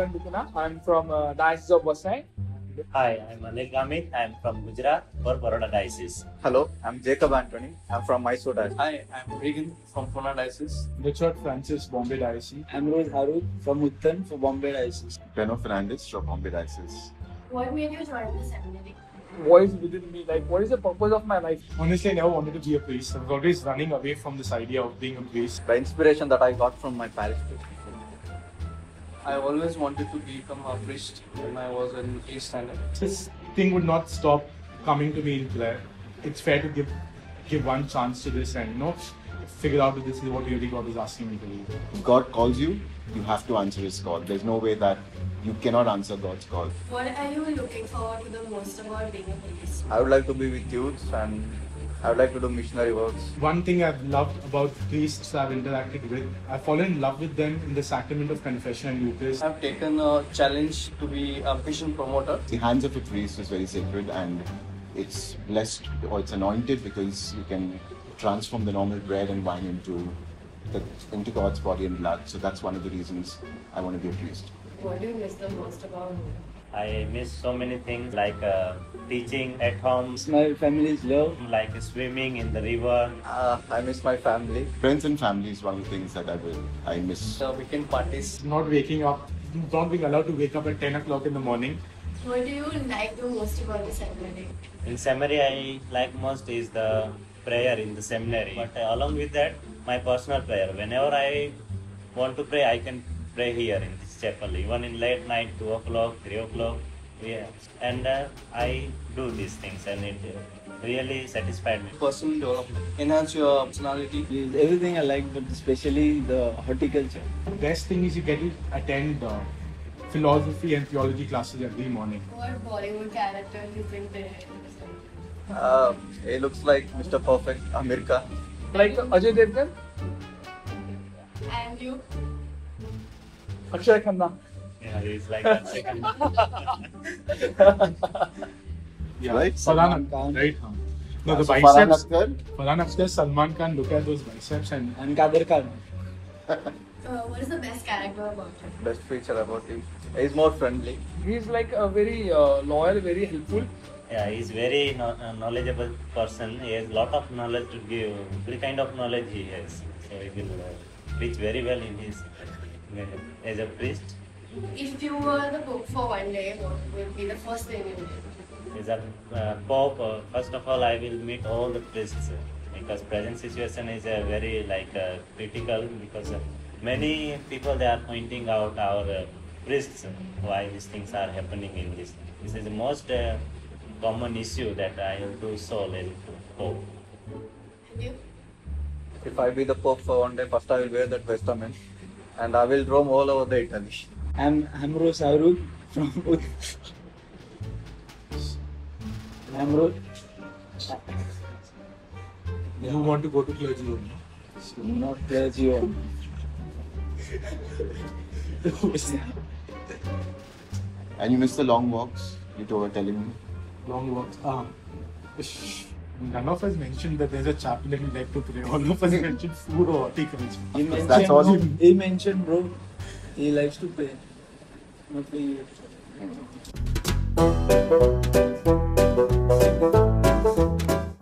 Vivan D'Cunha. I'm from uh, Diocese of Vasai. Hi, I'm Anil Gamit. I'm from Gujarat for Baroda Diocese. Hello, I'm Jacob Antony. I'm from Mysore Diocese. Hi, I'm Regan from Pune Diocese. Richard Francis, Bombay Diocese. Ambrose Haruck from Uttan for Bombay Diocese. Benno Fernandes from Bombay Diocese. What made you join the seminary? Voice within me, like, what is the purpose of my life? Honestly, I never wanted to be a priest. I was always running away from this idea of being a priest. The inspiration that I got from my parish priest. I always wanted to become a priest when I was in 8th standard. This thing would not stop coming to me in prayer. It's fair to give give one chance to this and you know figure out that this is what really God is asking me to do. If God calls you, you have to answer His call. There's no way that you cannot answer God's call. What are you looking forward to the most about being a priest? I would like to be with youths and I would like to do missionary works. One thing I've loved about priests I've interacted with, I've fallen in love with them in the sacrament of confession and Eucharist. I've taken a challenge to be a mission promoter. The hands of a priest is very sacred and it's blessed or it's anointed because you can transform the normal bread and wine into the, into God's body and blood. So that's one of the reasons I want to be a priest. What do you miss the most about I miss so many things like uh, teaching at home, It's my family's love. like swimming in the river. Uh, I miss my family. Friends and family is one of the things that I will I miss. The weekend parties. Not waking up, not being allowed to wake up at 10 o'clock in the morning. What do you like the most about the seminary? In seminary, I like most is the prayer in the seminary. But uh, along with that, my personal prayer. Whenever I want to pray, I can pray here in this chapel, even in late night, two o'clock, three o'clock. Yeah, and uh, I do these things, and it uh, really satisfied me. Personal development. Enhance your personality. Is Everything I like, but especially the horticulture. Best thing is you get to attend uh, philosophy and theology classes every morning. What Bollywood character do you think they Uh, he looks like Mr. Perfect, Amir Khan. Like Ajay Devgan, And you? Akshay Khanna. Yeah, it's like that second. Yeah, Right? Salman Khan. Right? Huh. No, the So Farhan biceps. Akhtar, Farhan Akhtar, Salman Khan, look at those biceps and And Kader Khan. Uh, what is the best character about him? Best feature about him. He's more friendly. He's like a very uh, loyal, very helpful. Yeah, he's very no- uh, knowledgeable person. He has lot of knowledge to give. The kind of knowledge he has, so he will uh, preach very well in his uh, as a priest. If you were the Pope for one day, what would be the first thing you would do? As a uh, pope, uh, first of all, I will meet all the priests uh, because present situation is uh, very like uh, critical because uh, many people they are pointing out our uh, priests why these things are happening in this. This is the most uh, common issue that I will do so as pope. And you? If I be the Pope for one day, first I will wear that vestament and I will roam all over the Italy. I'm Ambrose Haruck from Ut. Ambrose. you want to go to clergy only. Not clergy on. And you miss the long walks. You two were telling me. Long walks. Ah. None of us mentioned that there's a chapel and we like to pray. All of us mentioned food or horticulture. He That's mentioned, all. he mentioned, bro, he likes to play. Not playing.